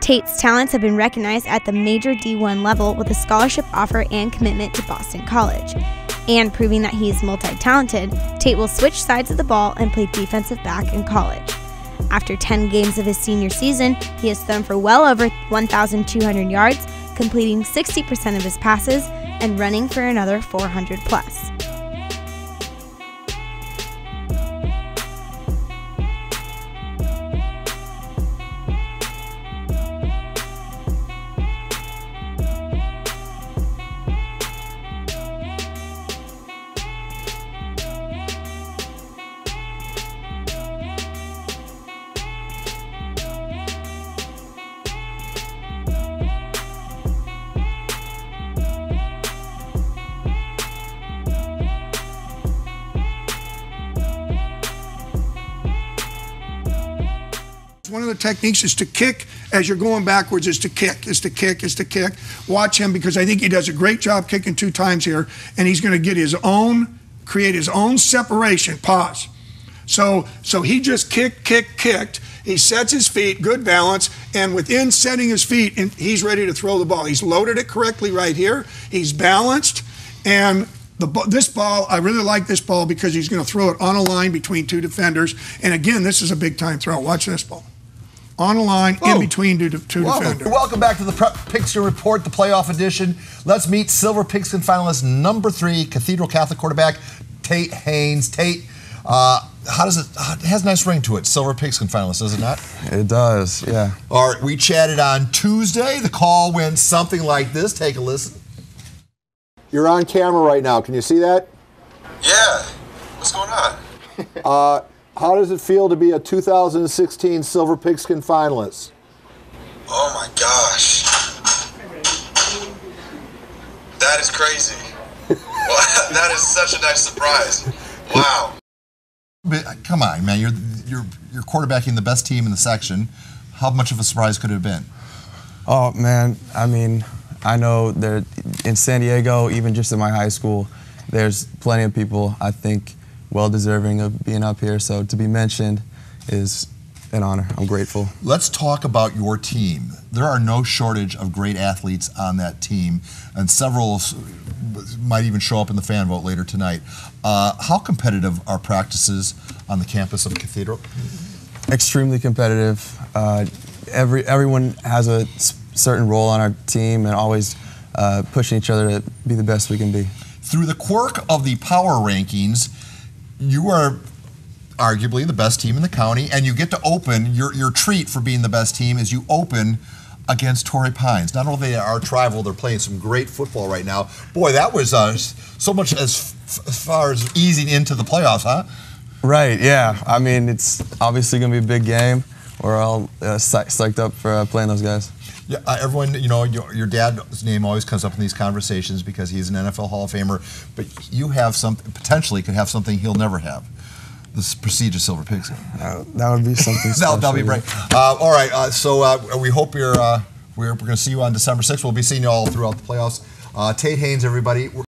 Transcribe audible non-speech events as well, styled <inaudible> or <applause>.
Tate's talents have been recognized at the major D1 level with a scholarship offer and commitment to Boston College. And proving that he is multi talented, Tate will switch sides of the ball and play defensive back in college. After 10 games of his senior season, he has thrown for well over 1,200 yards, completing 60% of his passes and running for another 400 plus. One of the techniques is to kick as you're going backwards, is to kick, is to kick, is to kick. Watch him because I think he does a great job kicking two times here, and he's going to get his own, create his own separation. Pause. So, so he just kicked, kicked, kicked. He sets his feet, good balance, and within setting his feet, he's ready to throw the ball. He's loaded it correctly right here. He's balanced, and the, this ball, I really like this ball because he's going to throw it on a line between two defenders. And again, this is a big time throw. Watch this ball on a line in between two, two Welcome, defenders. welcome back to the Prep Pigskin Report, the playoff edition. Let's meet Silver Pigskin finalist number three, Cathedral Catholic quarterback Tate Haynes. Tate, uh, how does it? uh, It has a nice ring to it. Silver Pigskin finalist, does it not? It does, yeah. All right, we chatted on Tuesday. The call went something like this. Take a listen. You're on camera right now. Can you see that? Yeah. What's going on? Uh, how does it feel to be a 2016 Silver Pigskin finalist? Oh my gosh. That is crazy. <laughs> That is such a nice surprise. Wow. But, uh, come on, man. You're you're you're quarterbacking the best team in the section. How much of a surprise could it have been? Oh man, I mean, I know there in San Diego, even just in my high school, there's plenty of people I think well deserving of being up here. So to be mentioned is an honor. I'm grateful. Let's talk about your team. There are no shortage of great athletes on that team, and several might even show up in the fan vote later tonight. Uh, how competitive are practices on the campus of Cathedral? Extremely competitive. Uh, every everyone has a certain role on our team, and always uh, pushing each other to be the best we can be. Through the quirk of the power rankings, you are arguably the best team in the county, and you get to open your your treat for being the best team is you open against Torrey Pines. Not only are our rival, they're playing some great football right now. Boy, that was uh, so much as, as far as easing into the playoffs, huh? Right, yeah. I mean, it's obviously going to be a big game. We're all uh, psyched up for uh, playing those guys. Yeah, uh, everyone, you know, your, your dad's name always comes up in these conversations because he's an NFL Hall of Famer, but you have something, potentially could have something he'll never have. This prestigious silver pigskin. Uh, that would be something <laughs> special. That'll, that'll be great. Uh, all right, uh, so uh, we hope you're. Uh, we're we're going to see you on December 6th. We'll be seeing you all throughout the playoffs. Uh, Tate Haynes, everybody.